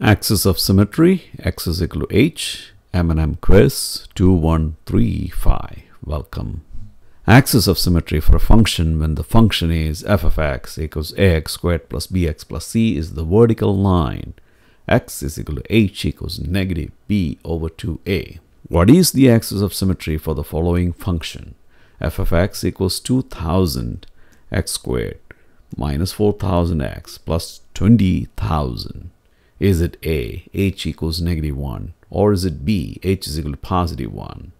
Axis of symmetry, x is equal to h, M&M quiz 2135. Welcome. Axis of symmetry for a function when the function is f of x equals ax squared plus bx plus c is the vertical line. x is equal to h equals negative b over 2a. What is the axis of symmetry for the following function? f of x equals 2000 x squared minus 4000x plus 20,000. Is it A, h equals negative 1, or is it B, h is equal to positive 1?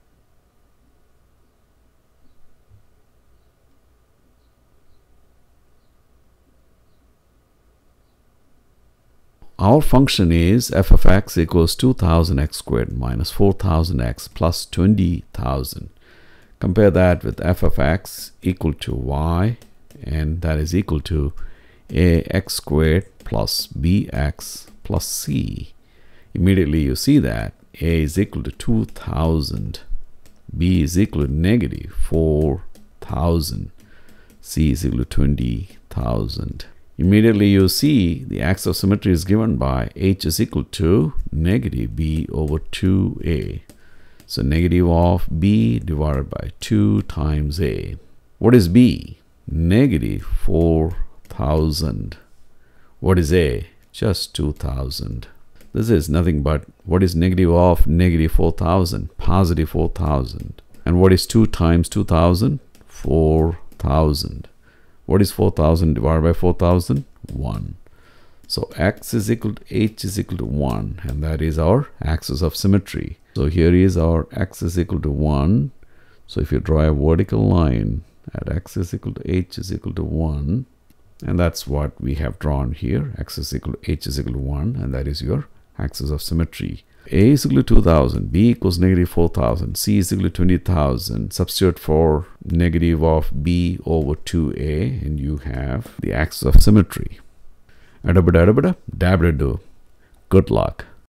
Our function is f of x equals 2000x squared minus 4000x plus 20,000. Compare that with f of x equal to y and that is equal to ax squared plus bx plus c. Immediately you see that a is equal to 2000, b is equal to negative 4000, c is equal to 20,000. Immediately you see the axis of symmetry is given by h is equal to negative b over 2a. So negative of b divided by 2 times a. What is b? Negative 4000. What is a? Just 2000 this is nothing but what is negative of negative 4000 positive 4000 and what is 2 times 2000 4000 what is 4000 divided by 4000 1 so x is equal to h is equal to 1 and that is our axis of symmetry. So here is our x is equal to 1 so if you draw a vertical line at x is equal to h is equal to 1 and that's what we have drawn here. X is equal to h is equal to 1 and that is your axis of symmetry. A is equal to 2000 b equals negative 4000 c is equal to 20000 substitute for negative of b over 2a and you have the axis of symmetry. Good luck